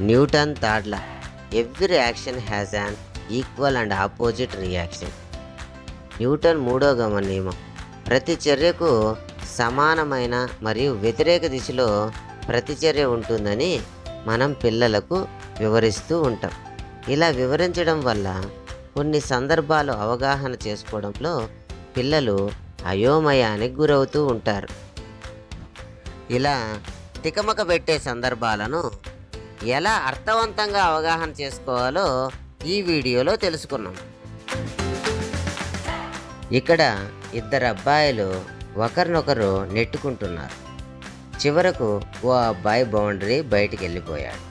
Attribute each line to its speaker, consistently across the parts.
Speaker 1: Newton third every reaction has an equal and opposite reaction. Newton మూడో గమన నియమం. ప్రతి చర్యకు సమానమైన మరియు వ్యతిరేక దిశలో ప్రతిచర్య ఉంటుందని మనం పిల్లలకు వివరిస్తూ ఉంటాం. ఇలా వివరించడం వల్ల కొన్ని సందర్భాలు అవగాహన చేసుకోవడంలో పిల్లలు అయోమయానికి గురవుతూ ఉంటారు. ఇలా తికమక పెట్టే సందర్భాలను ఎలా అర్థవంతంగా అవగాహన చేసుకోవాలో ఈ వీడియోలో తెలుసుకున్నాం. ఇక్కడ ఇద్దరు అబ్బాయిలు ఒకరినొకరు నెట్టుకుంటున్నారు. చివరకు ఓ అబ్బాయి బౌండరీ బయటికి వెళ్ళిపోయాడు.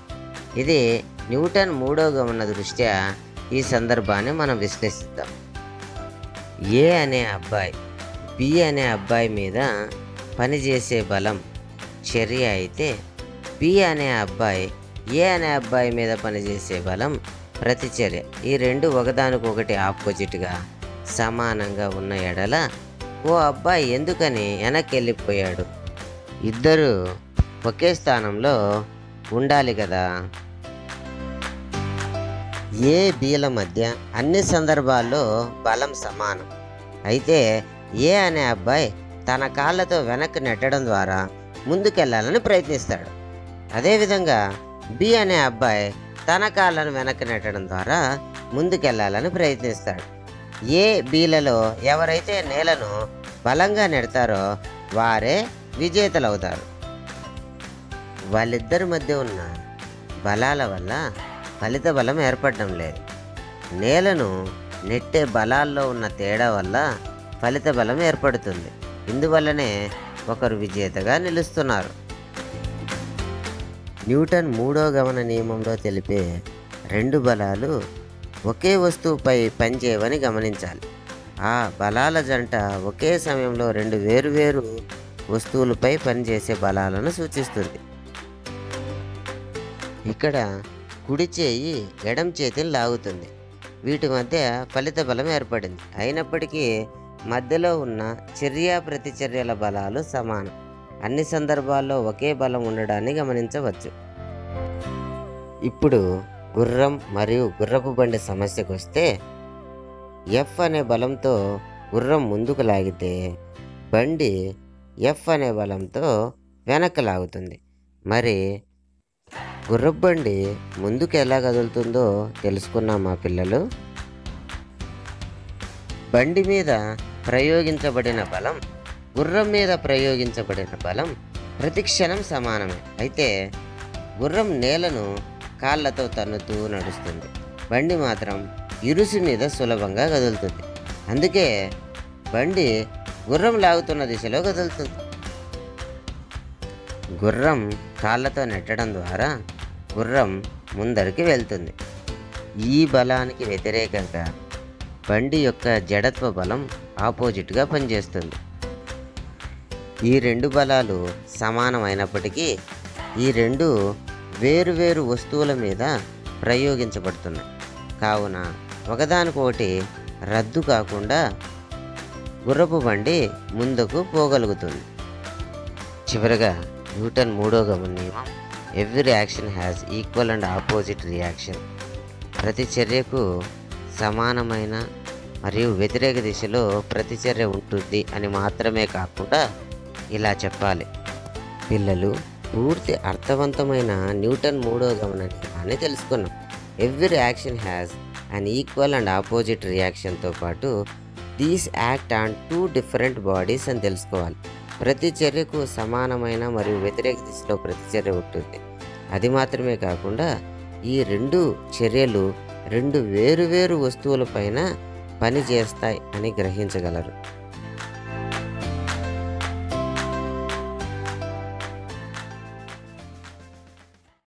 Speaker 1: ఇది న్యూటన్ మూడో గమన దృష్ట్యా ఈ సందర్భాన్ని మనం విశ్లేషిద్దాం. ఏ అనే అబ్బాయి బి అనే అబ్బాయి మీద పనిచేసే బలం చర్య అయితే బి అనే అబ్బాయి ఏ అనే అబ్బాయి మీద పనిచేసే బలం ప్రతిచర్య. ఈ రెండు ఒకదానికొకటి ఆపోజిట్గా సమానంగా ఉన్న ఎడల ఓ అబ్బాయి ఎందుకని వెనక్కి వెళ్ళిపోయాడు ఇద్దరు ఒకే స్థానంలో ఉండాలి కదా? ఏ బీల మధ్య అన్ని సందర్భాల్లో బలం సమానం. అయితే ఏ అనే అబ్బాయి తన కాళ్ళతో వెనక్కి నెట్టడం ద్వారా ముందుకెళ్ళాలని ప్రయత్నిస్తాడు. అదేవిధంగా బి అనే అబ్బాయి తన కాళ్ళను వెనక్కి నెట్టడం ద్వారా ముందుకెళ్ళాలని ప్రయత్నిస్తాడు. ఏ బీలలో ఎవరైతే నేలను బలంగా నెడతారో వారే విజేతలవుతారు. వాళ్ళిద్దరి మధ్య ఉన్న బలాల వల్ల ఫలిత బలం ఏర్పడడం లేదు. నేలను నెట్టే బలాల్లో ఉన్న తేడా వల్ల ఫలిత బలం ఏర్పడుతుంది. ఇందువల్లనే ఒకరు విజేతగా నిలుస్తున్నారు. న్యూటన్ మూడో గమన నియమంలో తెలిపే రెండు బలాలు ఒకే వస్తువుపై పనిచేయవని గమనించాలి. ఆ బలాల జంట ఒకే సమయంలో రెండు వేరువేరు వస్తువులపై పనిచేసే బలాలను సూచిస్తుంది. ఇక్కడ కుడి చేయి ఎడం చేతిని లాగుతుంది. వీటి మధ్య ఫలిత బలం ఏర్పడింది. అయినప్పటికీ మధ్యలో ఉన్న చర్య ప్రతిచర్యల బలాలు సమానం. అన్ని సందర్భాల్లో ఒకే బలం ఉండడాన్ని గమనించవచ్చు. ఇప్పుడు గుర్రం మరియు గుర్రపు బండి సమస్యకు వస్తే ఎఫ్ అనే బలంతో గుర్రం ముందుకు లాగితే బండి ఎఫ్ అనే బలంతో వెనక్కి లాగుతుంది. మరి గుర్రపు బండి ముందుకు ఎలా కదులుతుందో తెలుసుకున్నాం మా పిల్లలు. బండి మీద ప్రయోగించబడిన బలం గుర్రం మీద ప్రయోగించబడిన బలం ప్రతి క్షణం సమానమే. అయితే గుర్రం నేలను కాళ్ళతో తన్నుతూ నడుస్తుంది. బండి మాత్రం ఇరుసు మీద సులభంగా కదులుతుంది. అందుకే బండి గుర్రం లాగుతున్న దిశలో కదులుతుంది. గుర్రం కాళ్ళతో నెట్టడం ద్వారా గుర్రం ముందరికి వెళ్తుంది. ఈ బలానికి వ్యతిరేకంగా బండి యొక్క జడత్వ బలం ఆపోజిట్గా పనిచేస్తుంది. ఈ రెండు బలాలు సమానమైనప్పటికీ ఈ రెండు వేరువేరు వస్తువుల మీద ప్రయోగించబడుతున్నాయి. కావున ఒకదానికొకటి రద్దు కాకుండా గుర్రపు బండి ముందుకు పోగలుగుతుంది. చివరగా న్యూటన్ మూడో గమన నియమం every action has equal and opposite reaction ప్రతి చర్యకు సమానమైన మరియు వ్యతిరేక దిశలో ప్రతిచర్య ఉంటుంది అని మాత్రమే కాకుండా ఇలా చెప్పాలి. పిల్లలు పూర్తి అర్థవంతమైన న్యూటన్ మూడో గమన నియమాన్ని తెలుసుకున్నాం. Every action has an equal and opposite రియాక్షన్తో పాటు these act on two different bodies అని తెలుసుకోవాలి. ప్రతి చర్యకు సమానమైన మరియు వ్యతిరేక దిశలో ప్రతిచర్య ఉంటుంది. అది మాత్రమే కాకుండా ఈ రెండు చర్యలు రెండు వేరువేరు వస్తువులపైన పని చేస్తాయి అని గ్రహించగలరు.